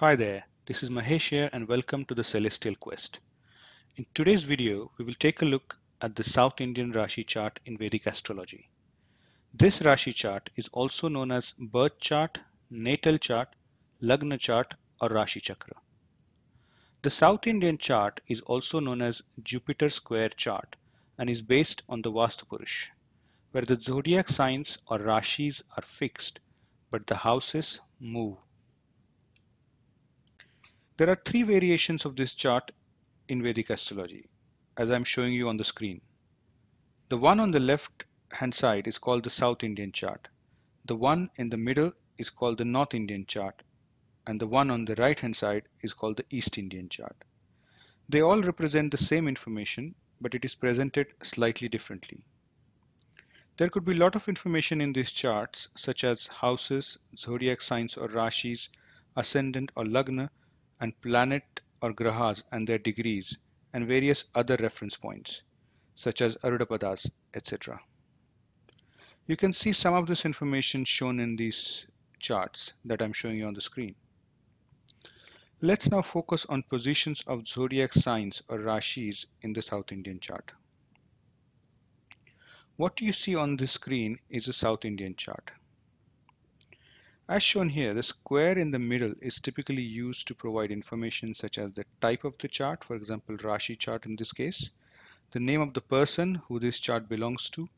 Hi there, this is Mahesh here and welcome to the Celestial Quest. In today's video, we will take a look at the South Indian Rashi chart in Vedic astrology. This Rashi chart is also known as birth chart, natal chart, Lagna chart or Rashi Chakra. The South Indian chart is also known as Jupiter square chart and is based on the Vastu Purush, where the zodiac signs or Rashis are fixed but the houses move. There are three variations of this chart in Vedic astrology, as I'm showing you on the screen. The one on the left hand side is called the South Indian chart. The one in the middle is called the North Indian chart. And the one on the right hand side is called the East Indian chart. They all represent the same information, but it is presented slightly differently. There could be a lot of information in these charts, such as houses, zodiac signs or rashis, ascendant or lagna, and planet or grahas and their degrees, and various other reference points, such as Arudapadas, etc. You can see some of this information shown in these charts that I'm showing you on the screen. Let's now focus on positions of zodiac signs or rashis in the South Indian chart. What you see on the screen is a South Indian chart. As shown here, the square in the middle is typically used to provide information such as the type of the chart, for example, Rashi chart in this case, the name of the person who this chart belongs to,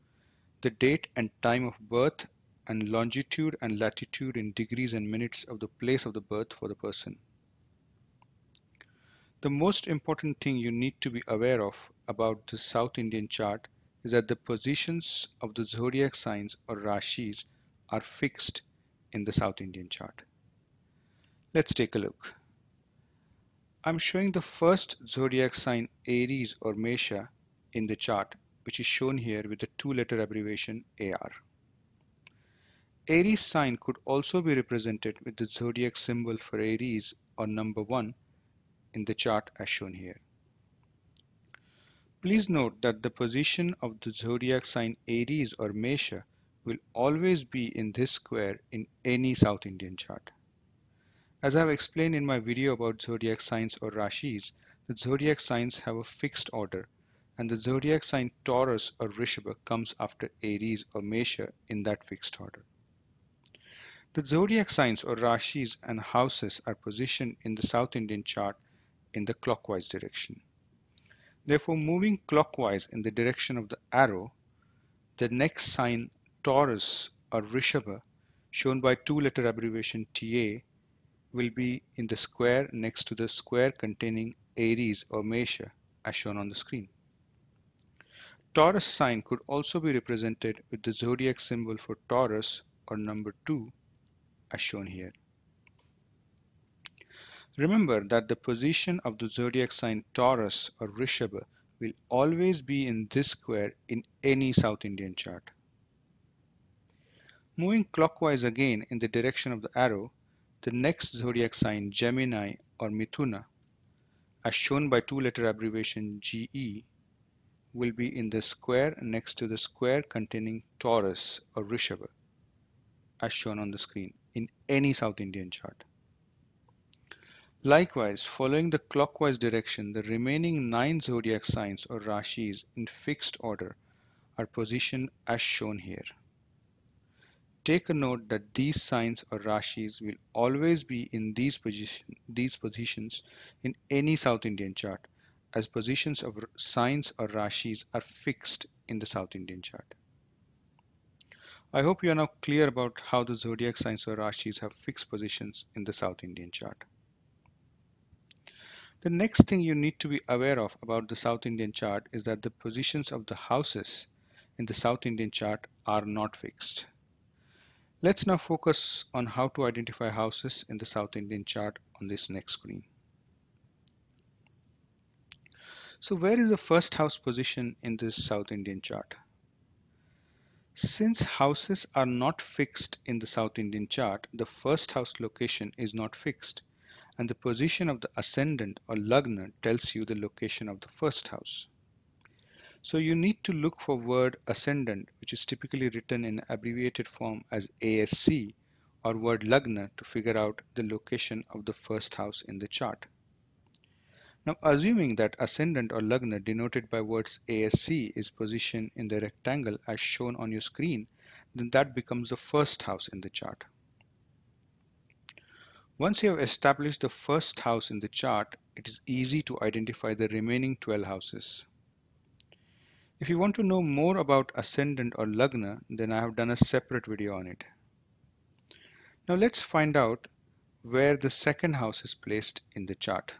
the date and time of birth, and longitude and latitude in degrees and minutes of the place of the birth for the person. The most important thing you need to be aware of about the South Indian chart is that the positions of the zodiac signs or Rashis are fixed in the South Indian chart. Let's take a look. I'm showing the first zodiac sign Aries or Mesha in the chart, which is shown here with the two-letter abbreviation AR. Aries sign could also be represented with the zodiac symbol for Aries or number 1 in the chart as shown here. Please note that the position of the zodiac sign Aries or Mesha will always be in this square in any South Indian chart. As I have explained in my video about zodiac signs or Rashis, the zodiac signs have a fixed order and the zodiac sign Taurus or Rishabha comes after Aries or Mesha in that fixed order. The zodiac signs or Rashis and houses are positioned in the South Indian chart in the clockwise direction. Therefore, moving clockwise in the direction of the arrow, the next sign Taurus or Rishabha, shown by two-letter abbreviation TA, will be in the square next to the square containing Aries or Mesha, as shown on the screen. Taurus sign could also be represented with the zodiac symbol for Taurus or number 2, as shown here. Remember that the position of the zodiac sign Taurus or Rishabha will always be in this square in any South Indian chart. Moving clockwise again in the direction of the arrow, the next zodiac sign Gemini or Mithuna, as shown by two-letter abbreviation GE, will be in the square next to the square containing Taurus or Rishabha, as shown on the screen in any South Indian chart. Likewise, following the clockwise direction, the remaining nine zodiac signs or rashis in fixed order are positioned as shown here. Take a note that these signs or rashis will always be in these, position, these positions in any South Indian chart as positions of signs or rashis are fixed in the South Indian chart. I hope you are now clear about how the zodiac signs or rashis have fixed positions in the South Indian chart. The next thing you need to be aware of about the South Indian chart is that the positions of the houses in the South Indian chart are not fixed. Let's now focus on how to identify houses in the South Indian chart on this next screen. So where is the first house position in this South Indian chart? Since houses are not fixed in the South Indian chart, the first house location is not fixed and the position of the ascendant or lagna tells you the location of the first house. So you need to look for word ascendant, which is typically written in abbreviated form as ASC or word Lagna to figure out the location of the first house in the chart. Now assuming that ascendant or Lagna denoted by words ASC is positioned in the rectangle as shown on your screen, then that becomes the first house in the chart. Once you have established the first house in the chart, it is easy to identify the remaining 12 houses. If you want to know more about ascendant or Lagna, then I have done a separate video on it. Now let's find out where the second house is placed in the chart.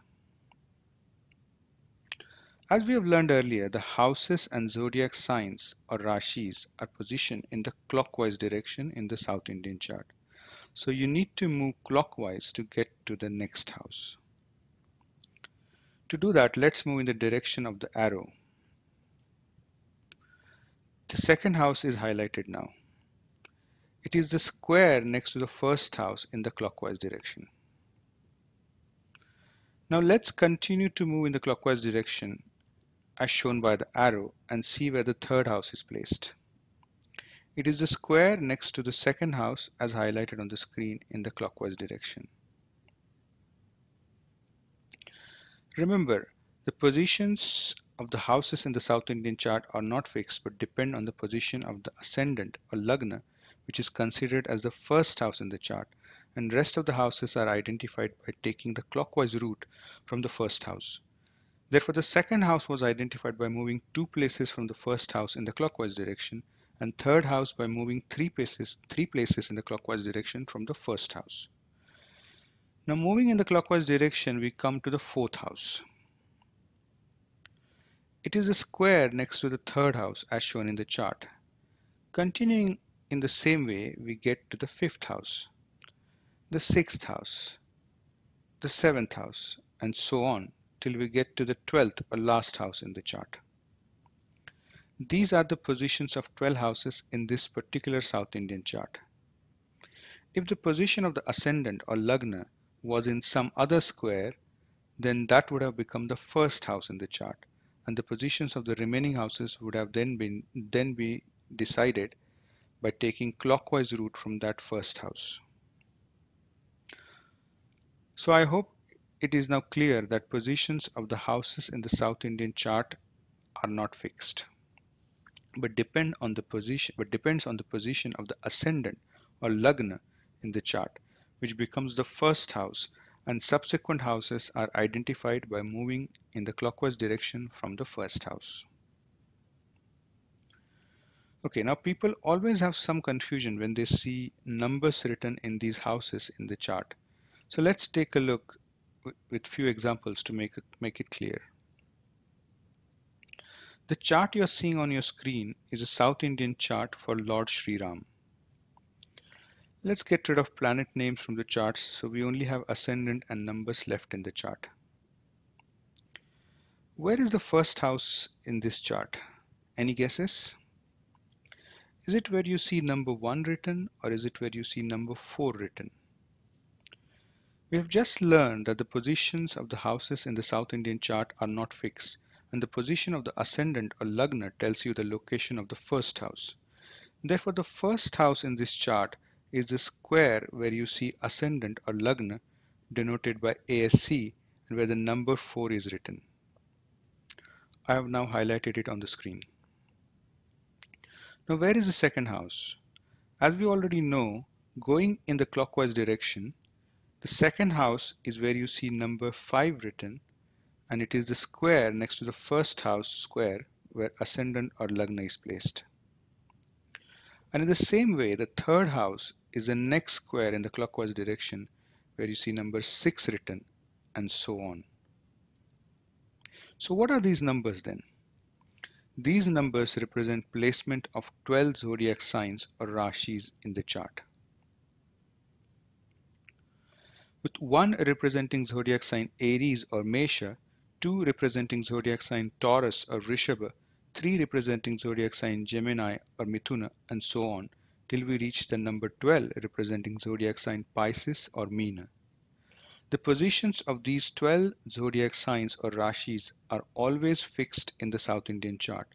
As we have learned earlier, the houses and zodiac signs or rashis are positioned in the clockwise direction in the South Indian chart. So you need to move clockwise to get to the next house. To do that, let's move in the direction of the arrow. The second house is highlighted now. It is the square next to the first house in the clockwise direction. Now let's continue to move in the clockwise direction as shown by the arrow and see where the third house is placed. It is the square next to the second house as highlighted on the screen in the clockwise direction. Remember, the positions of the houses in the South Indian chart are not fixed but depend on the position of the ascendant or lagna which is considered as the first house in the chart and rest of the houses are identified by taking the clockwise route from the first house. Therefore, the second house was identified by moving two places from the first house in the clockwise direction and third house by moving three places, three places in the clockwise direction from the first house. Now moving in the clockwise direction, we come to the fourth house. It is a square next to the third house as shown in the chart. Continuing in the same way, we get to the fifth house, the sixth house, the seventh house, and so on till we get to the 12th or last house in the chart. These are the positions of 12 houses in this particular South Indian chart. If the position of the ascendant or lagna was in some other square, then that would have become the first house in the chart and the positions of the remaining houses would have then been then be decided by taking clockwise route from that first house. So I hope it is now clear that positions of the houses in the South Indian chart are not fixed, but depend on the position, but depends on the position of the ascendant or lagna in the chart, which becomes the first house, and subsequent houses are identified by moving in the clockwise direction from the first house. Okay, now people always have some confusion when they see numbers written in these houses in the chart. So let's take a look with few examples to make it, make it clear. The chart you're seeing on your screen is a South Indian chart for Lord Sri Ram. Let's get rid of planet names from the charts so we only have ascendant and numbers left in the chart. Where is the first house in this chart? Any guesses? Is it where you see number 1 written or is it where you see number 4 written? We have just learned that the positions of the houses in the South Indian chart are not fixed and the position of the ascendant or lagna tells you the location of the first house. Therefore, the first house in this chart is the square where you see ascendant or lagna denoted by ASC and where the number 4 is written. I have now highlighted it on the screen. Now where is the second house? As we already know, going in the clockwise direction, the second house is where you see number 5 written and it is the square next to the first house square where ascendant or lagna is placed. And in the same way, the third house is the next square in the clockwise direction where you see number 6 written and so on. So what are these numbers then? These numbers represent placement of 12 zodiac signs or rashis in the chart. with one representing zodiac sign Aries or Mesha, two representing zodiac sign Taurus or Rishabha, three representing zodiac sign Gemini or Mithuna, and so on, till we reach the number 12 representing zodiac sign Pisces or Meena. The positions of these 12 zodiac signs or rashis are always fixed in the South Indian chart,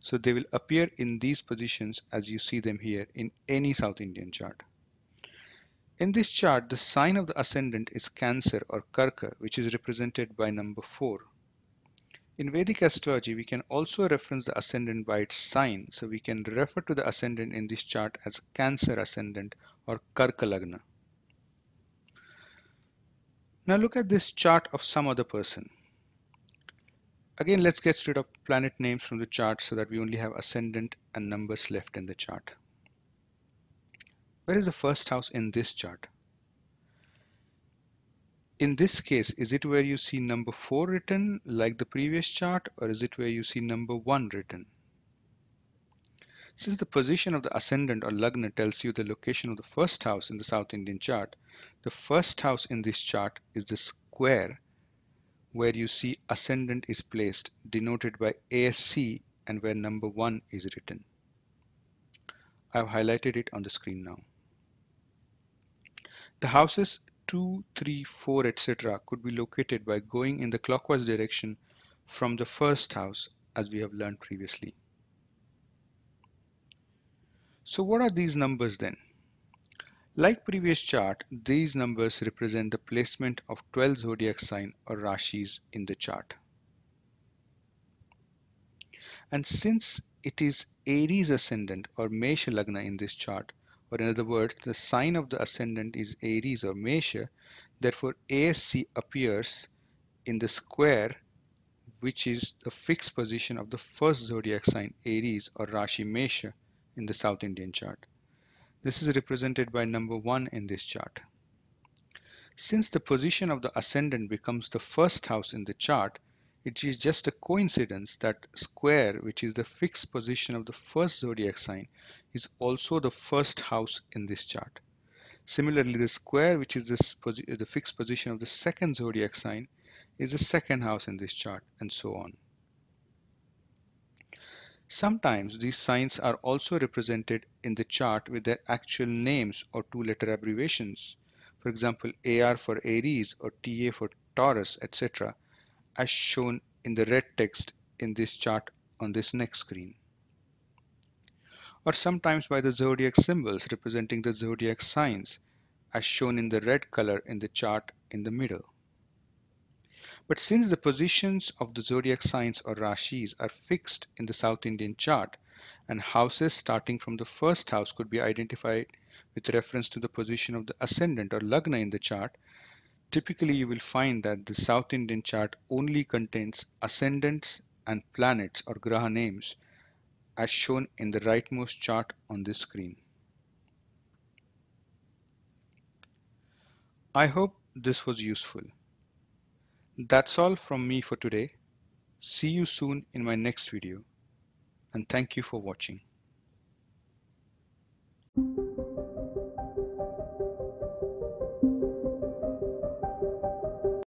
so they will appear in these positions as you see them here in any South Indian chart. In this chart, the sign of the ascendant is Cancer or Karka, which is represented by number 4. In Vedic astrology, we can also reference the ascendant by its sign, so we can refer to the ascendant in this chart as Cancer ascendant or Karka Lagna. Now look at this chart of some other person. Again, let's get rid of planet names from the chart so that we only have ascendant and numbers left in the chart. Where is the first house in this chart? In this case, is it where you see number 4 written like the previous chart or is it where you see number 1 written? Since the position of the ascendant or lagna tells you the location of the first house in the South Indian chart, the first house in this chart is the square where you see ascendant is placed denoted by ASC and where number 1 is written. I've highlighted it on the screen now. The houses 2, 3, 4, etc. could be located by going in the clockwise direction from the first house as we have learned previously. So what are these numbers then? Like previous chart, these numbers represent the placement of 12 zodiac sign or rashis in the chart. And since it is Aries ascendant or Mesha Lagna in this chart, or in other words, the sign of the ascendant is Aries or Mesha, therefore ASC appears in the square which is the fixed position of the first zodiac sign Aries or Rashi Mesha in the South Indian chart. This is represented by number 1 in this chart. Since the position of the ascendant becomes the first house in the chart, it is just a coincidence that square, which is the fixed position of the first zodiac sign, is also the first house in this chart. Similarly, the square, which is the fixed position of the second zodiac sign, is the second house in this chart, and so on. Sometimes these signs are also represented in the chart with their actual names or two-letter abbreviations. For example, AR for Aries or TA for Taurus, etc as shown in the red text in this chart on this next screen. Or sometimes by the zodiac symbols representing the zodiac signs as shown in the red color in the chart in the middle. But since the positions of the zodiac signs or rashis are fixed in the South Indian chart and houses starting from the first house could be identified with reference to the position of the ascendant or lagna in the chart, Typically, you will find that the South Indian chart only contains ascendants and planets or graha names as shown in the rightmost chart on this screen. I hope this was useful. That's all from me for today. See you soon in my next video and thank you for watching.